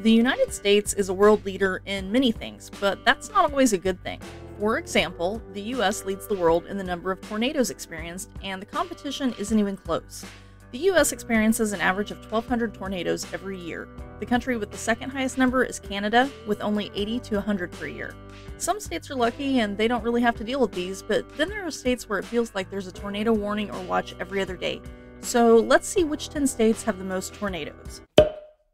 The United States is a world leader in many things, but that's not always a good thing. For example, the US leads the world in the number of tornadoes experienced, and the competition isn't even close. The US experiences an average of 1,200 tornadoes every year. The country with the second highest number is Canada, with only 80 to 100 per year. Some states are lucky and they don't really have to deal with these, but then there are states where it feels like there's a tornado warning or watch every other day. So let's see which 10 states have the most tornadoes.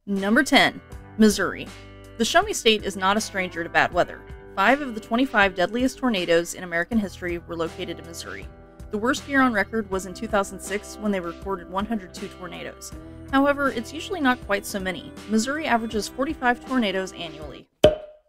Number 10, Missouri. The Show Me State is not a stranger to bad weather. Five of the 25 deadliest tornadoes in American history were located in Missouri. The worst year on record was in 2006 when they recorded 102 tornadoes. However, it's usually not quite so many. Missouri averages 45 tornadoes annually.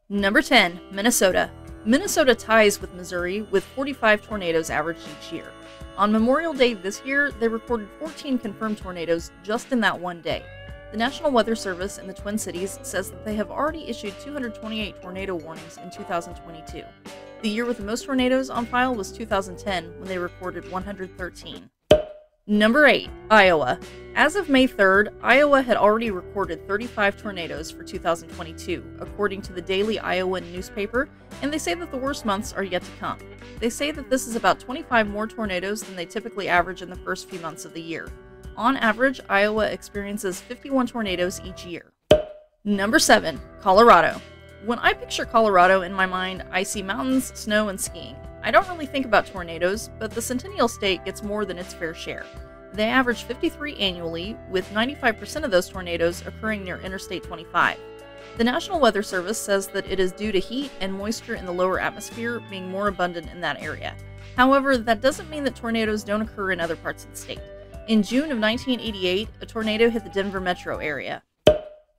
Number 10, Minnesota. Minnesota ties with Missouri with 45 tornadoes averaged each year. On Memorial Day this year, they recorded 14 confirmed tornadoes just in that one day. The National Weather Service in the Twin Cities says that they have already issued 228 tornado warnings in 2022. The year with the most tornadoes on file was 2010, when they recorded 113. Number 8, Iowa. As of May 3rd, Iowa had already recorded 35 tornadoes for 2022, according to the Daily Iowan newspaper, and they say that the worst months are yet to come. They say that this is about 25 more tornadoes than they typically average in the first few months of the year. On average, Iowa experiences 51 tornadoes each year. Number 7, Colorado. When I picture Colorado in my mind, I see mountains, snow, and skiing. I don't really think about tornadoes, but the Centennial State gets more than its fair share. They average 53 annually, with 95% of those tornadoes occurring near Interstate 25. The National Weather Service says that it is due to heat and moisture in the lower atmosphere being more abundant in that area. However, that doesn't mean that tornadoes don't occur in other parts of the state. In June of 1988, a tornado hit the Denver metro area.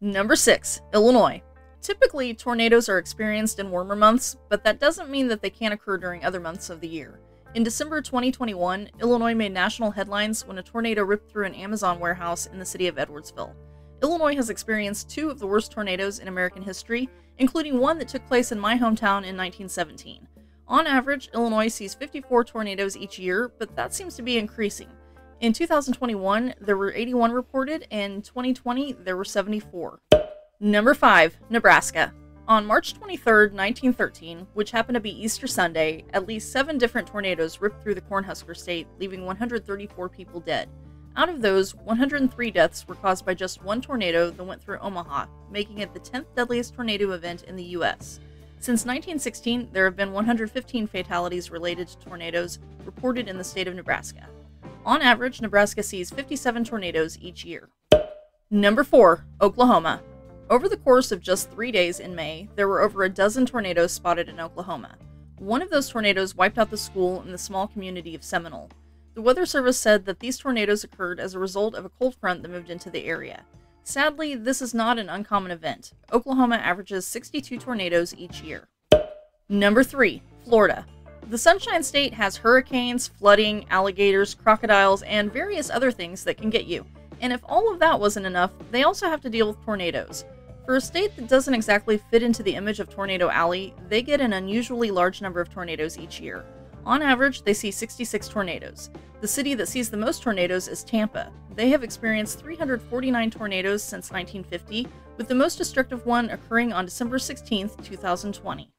Number 6. Illinois. Typically, tornadoes are experienced in warmer months, but that doesn't mean that they can't occur during other months of the year. In December 2021, Illinois made national headlines when a tornado ripped through an Amazon warehouse in the city of Edwardsville. Illinois has experienced two of the worst tornadoes in American history, including one that took place in my hometown in 1917. On average, Illinois sees 54 tornadoes each year, but that seems to be increasing. In 2021, there were 81 reported, and 2020, there were 74. Number 5, Nebraska. On March 23, 1913, which happened to be Easter Sunday, at least seven different tornadoes ripped through the Cornhusker state, leaving 134 people dead. Out of those, 103 deaths were caused by just one tornado that went through Omaha, making it the 10th deadliest tornado event in the U.S. Since 1916, there have been 115 fatalities related to tornadoes reported in the state of Nebraska. On average, Nebraska sees 57 tornadoes each year. Number 4, Oklahoma. Over the course of just three days in May, there were over a dozen tornadoes spotted in Oklahoma. One of those tornadoes wiped out the school in the small community of Seminole. The Weather Service said that these tornadoes occurred as a result of a cold front that moved into the area. Sadly, this is not an uncommon event. Oklahoma averages 62 tornadoes each year. Number 3, Florida. The Sunshine State has hurricanes, flooding, alligators, crocodiles, and various other things that can get you. And if all of that wasn't enough, they also have to deal with tornadoes. For a state that doesn't exactly fit into the image of Tornado Alley, they get an unusually large number of tornadoes each year. On average, they see 66 tornadoes. The city that sees the most tornadoes is Tampa. They have experienced 349 tornadoes since 1950, with the most destructive one occurring on December 16, 2020.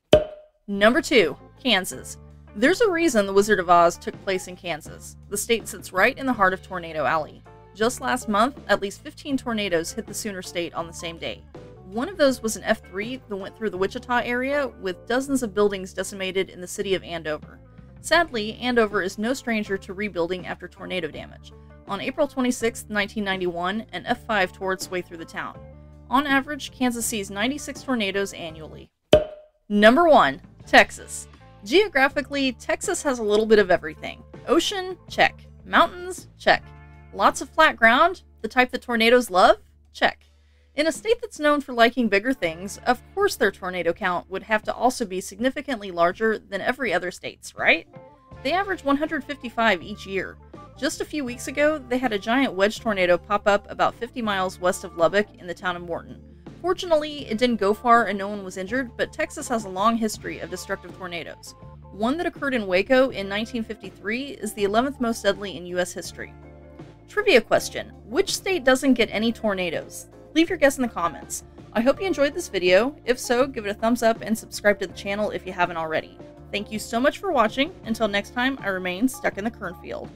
Number 2, Kansas. There's a reason The Wizard of Oz took place in Kansas. The state sits right in the heart of Tornado Alley. Just last month, at least 15 tornadoes hit the Sooner State on the same day. One of those was an F3 that went through the Wichita area, with dozens of buildings decimated in the city of Andover. Sadly, Andover is no stranger to rebuilding after tornado damage. On April 26, 1991, an F5 tore its way through the town. On average, Kansas sees 96 tornadoes annually. Number 1. Texas. Geographically, Texas has a little bit of everything. Ocean? Check. Mountains? Check. Lots of flat ground? The type that tornadoes love? Check. In a state that's known for liking bigger things, of course their tornado count would have to also be significantly larger than every other state's, right? They average 155 each year. Just a few weeks ago, they had a giant wedge tornado pop up about 50 miles west of Lubbock in the town of Morton. Fortunately, it didn't go far and no one was injured, but Texas has a long history of destructive tornadoes. One that occurred in Waco in 1953 is the 11th most deadly in U.S. history. Trivia question Which state doesn't get any tornadoes? Leave your guess in the comments. I hope you enjoyed this video. If so, give it a thumbs up and subscribe to the channel if you haven't already. Thank you so much for watching. Until next time, I remain stuck in the cornfield.